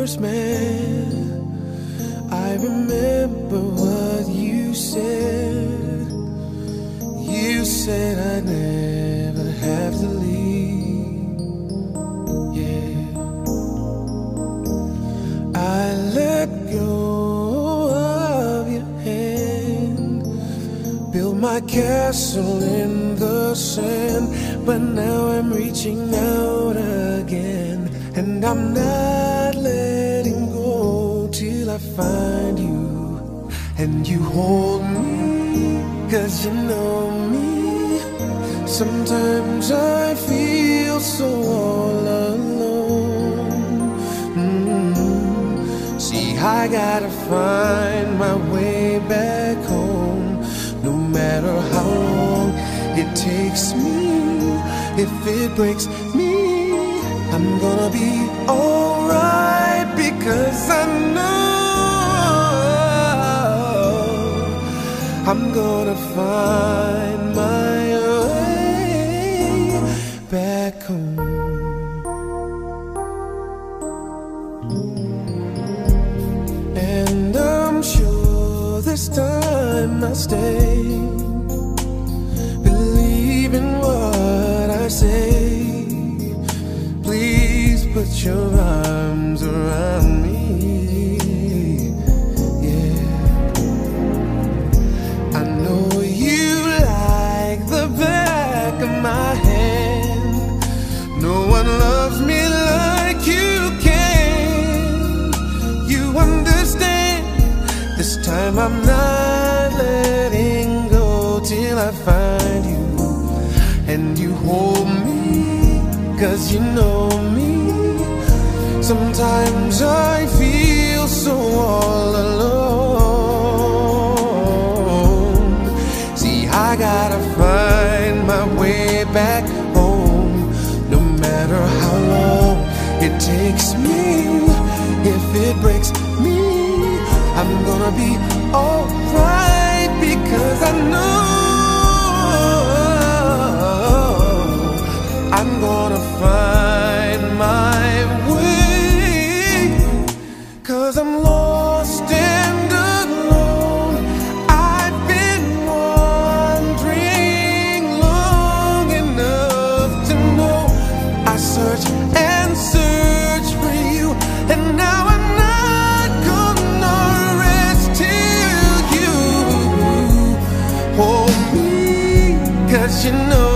first met, I remember what you said. You said I'd never have to leave. Yeah, I let go of your hand, built my castle in the sand, but now I'm reaching out again, and I'm not find you, and you hold me, cause you know me. Sometimes I feel so all alone. Mm. See, I gotta find my way back home, no matter how long it takes me. If it breaks me, I'm gonna be alright because I know I'm gonna find my way back home. And I'm sure this time I'll stay. Believe in what I say. Please put your arms around me. Time I'm not letting go till I find you. And you hold me, cause you know me. Sometimes I feel so all alone. See, I gotta find my way back home, no matter how long it takes me. If it breaks gonna be alright because I know I'm gonna you know